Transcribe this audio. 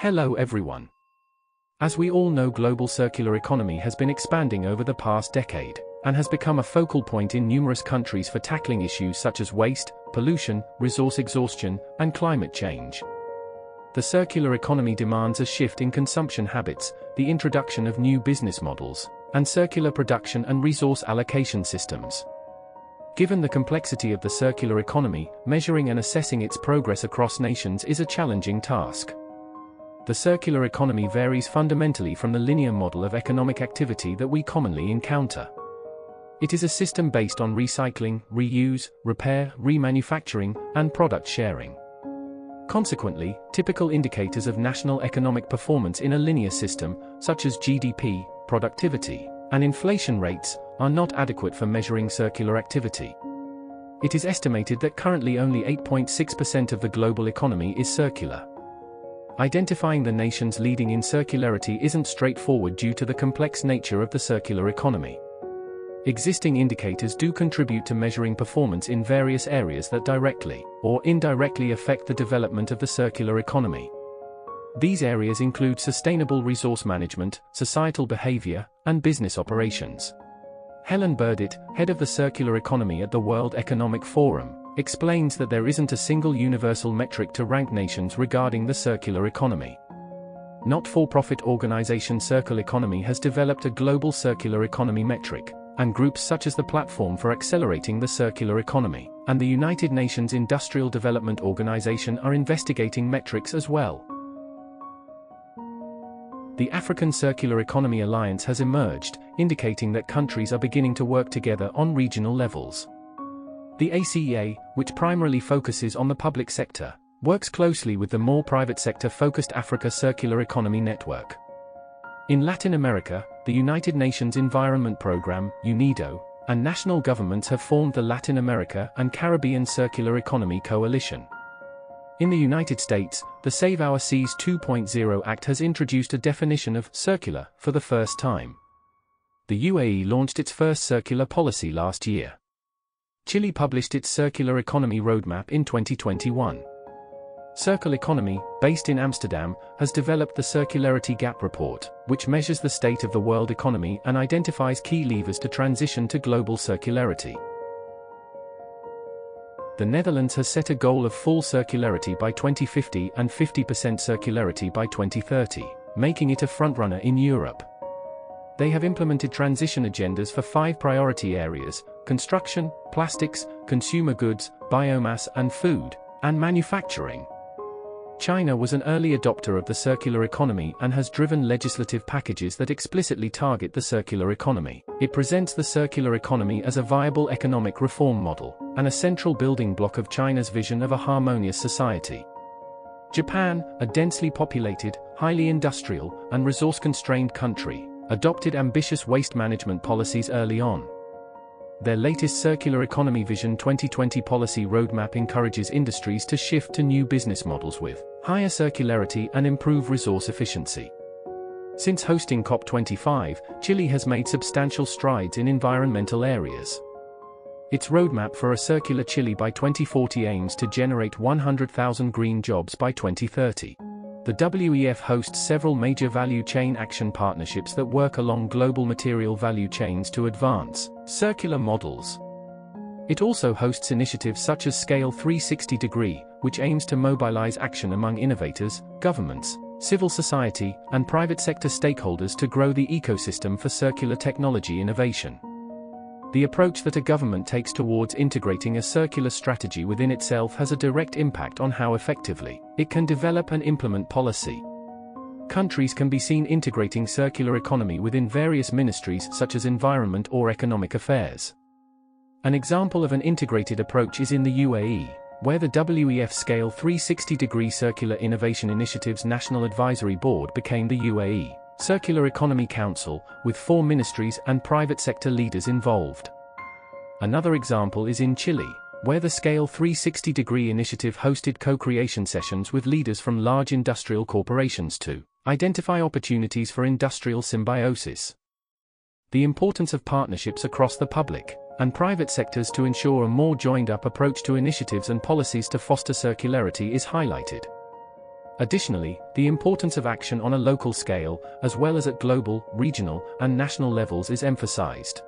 Hello everyone. As we all know global circular economy has been expanding over the past decade, and has become a focal point in numerous countries for tackling issues such as waste, pollution, resource exhaustion, and climate change. The circular economy demands a shift in consumption habits, the introduction of new business models, and circular production and resource allocation systems. Given the complexity of the circular economy, measuring and assessing its progress across nations is a challenging task. The circular economy varies fundamentally from the linear model of economic activity that we commonly encounter. It is a system based on recycling, reuse, repair, remanufacturing, and product sharing. Consequently, typical indicators of national economic performance in a linear system, such as GDP, productivity, and inflation rates, are not adequate for measuring circular activity. It is estimated that currently only 8.6% of the global economy is circular. Identifying the nations leading in circularity isn't straightforward due to the complex nature of the circular economy. Existing indicators do contribute to measuring performance in various areas that directly or indirectly affect the development of the circular economy. These areas include sustainable resource management, societal behavior, and business operations. Helen Burdett, head of the circular economy at the World Economic Forum, explains that there isn't a single universal metric to rank nations regarding the circular economy. Not-for-profit organization Circle Economy has developed a global circular economy metric, and groups such as the Platform for Accelerating the Circular Economy, and the United Nations Industrial Development Organization are investigating metrics as well. The African Circular Economy Alliance has emerged, indicating that countries are beginning to work together on regional levels. The ACEA, which primarily focuses on the public sector, works closely with the more private sector-focused Africa Circular Economy Network. In Latin America, the United Nations Environment Programme, UNIDO, and national governments have formed the Latin America and Caribbean Circular Economy Coalition. In the United States, the Save Our Seas 2.0 Act has introduced a definition of circular for the first time. The UAE launched its first circular policy last year. Chile published its Circular Economy Roadmap in 2021. Circle Economy, based in Amsterdam, has developed the Circularity Gap Report, which measures the state of the world economy and identifies key levers to transition to global circularity. The Netherlands has set a goal of full circularity by 2050 and 50% circularity by 2030, making it a frontrunner in Europe. They have implemented transition agendas for five priority areas construction, plastics, consumer goods, biomass and food, and manufacturing. China was an early adopter of the circular economy and has driven legislative packages that explicitly target the circular economy. It presents the circular economy as a viable economic reform model, and a central building block of China's vision of a harmonious society. Japan, a densely populated, highly industrial, and resource-constrained country, adopted ambitious waste management policies early on. Their latest Circular Economy Vision 2020 policy roadmap encourages industries to shift to new business models with higher circularity and improve resource efficiency. Since hosting COP25, Chile has made substantial strides in environmental areas. Its roadmap for a circular Chile by 2040 aims to generate 100,000 green jobs by 2030. The WEF hosts several major value chain action partnerships that work along global material value chains to advance circular models. It also hosts initiatives such as Scale 360 Degree, which aims to mobilize action among innovators, governments, civil society, and private sector stakeholders to grow the ecosystem for circular technology innovation. The approach that a government takes towards integrating a circular strategy within itself has a direct impact on how effectively it can develop and implement policy. Countries can be seen integrating circular economy within various ministries such as environment or economic affairs. An example of an integrated approach is in the UAE, where the WEF Scale 360 Degree Circular Innovation Initiative's National Advisory Board became the UAE Circular Economy Council, with four ministries and private sector leaders involved. Another example is in Chile, where the Scale 360 Degree Initiative hosted co-creation sessions with leaders from large industrial corporations to identify opportunities for industrial symbiosis. The importance of partnerships across the public and private sectors to ensure a more joined-up approach to initiatives and policies to foster circularity is highlighted. Additionally, the importance of action on a local scale, as well as at global, regional, and national levels is emphasized.